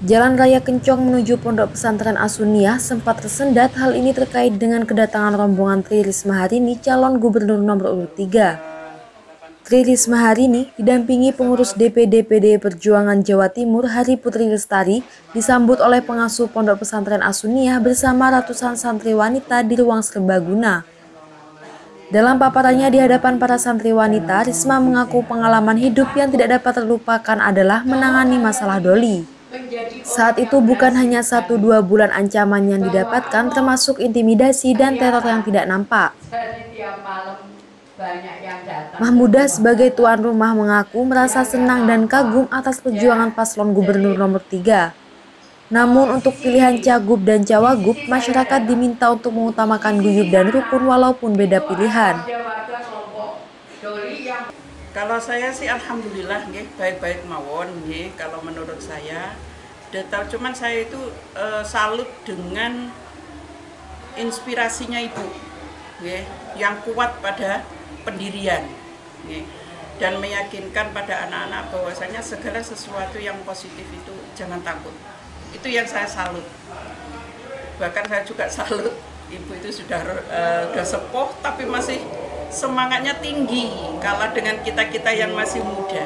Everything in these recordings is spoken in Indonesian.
Jalan Raya Kencong menuju Pondok Pesantren Asuniah sempat tersendat. Hal ini terkait dengan kedatangan rombongan Tri Risma hari ini calon gubernur nomor urut 3. Tri Risma hari ini didampingi pengurus DPD PDI Perjuangan Jawa Timur Hari Putri Lestari disambut oleh pengasuh Pondok Pesantren Asuniah bersama ratusan santri wanita di ruang serbaguna. Dalam paparannya di hadapan para santri wanita, Risma mengaku pengalaman hidup yang tidak dapat terlupakan adalah menangani masalah doli. Saat itu bukan hanya satu dua bulan ancaman yang didapatkan termasuk intimidasi dan teror yang tidak nampak. Mahmudah sebagai tuan rumah mengaku merasa senang dan kagum atas perjuangan paslon gubernur nomor 3. Namun untuk pilihan cagup dan cawagup, masyarakat diminta untuk mengutamakan guyup dan rukun walaupun beda pilihan. Kalau saya sih alhamdulillah nggih baik-baik mawon nggih kalau menurut saya. Detail cuman saya itu uh, salut dengan inspirasinya Ibu nggih yang kuat pada pendirian nggih dan meyakinkan pada anak-anak bahwasanya segala sesuatu yang positif itu jangan takut itu yang saya salut bahkan saya juga salut ibu itu sudah uh, sudah sepuh tapi masih semangatnya tinggi kalah dengan kita kita yang masih muda.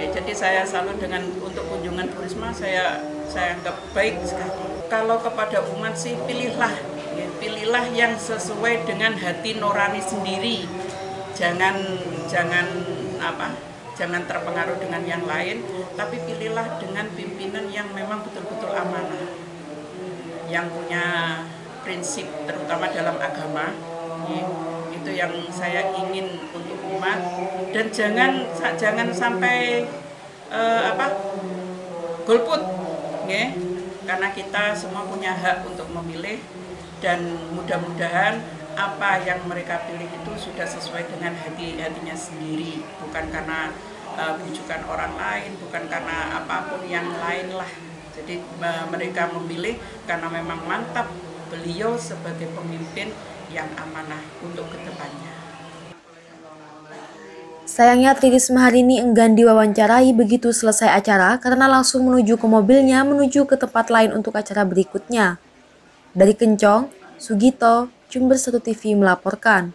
Ya, jadi saya salut dengan untuk kunjungan Bu Risma saya saya anggap baik sekali. Kalau kepada umat sih pilihlah ya, pilihlah yang sesuai dengan hati nurani sendiri. Jangan jangan apa jangan terpengaruh dengan yang lain, tapi pilihlah dengan pimpinan yang memang betul-betul amanah, yang punya prinsip terutama dalam agama. Itu yang saya ingin untuk umat. Dan jangan jangan sampai uh, apa golput, ya. karena kita semua punya hak untuk memilih. Dan mudah-mudahan apa yang mereka pilih itu sudah sesuai dengan hati hatinya sendiri. Bukan karena uh, orang lain bukan karena apa pun yang lain lah. Jadi uh, mereka memilih karena memang mantap beliau sebagai pemimpin yang amanah untuk ke depannya Sayangnya Tri Risma hari ini enggan diwawancarai begitu selesai acara karena langsung menuju ke mobilnya menuju ke tempat lain untuk acara berikutnya. Dari Kencong, Sugito, Jumber Satu TV melaporkan.